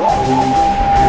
Whoa.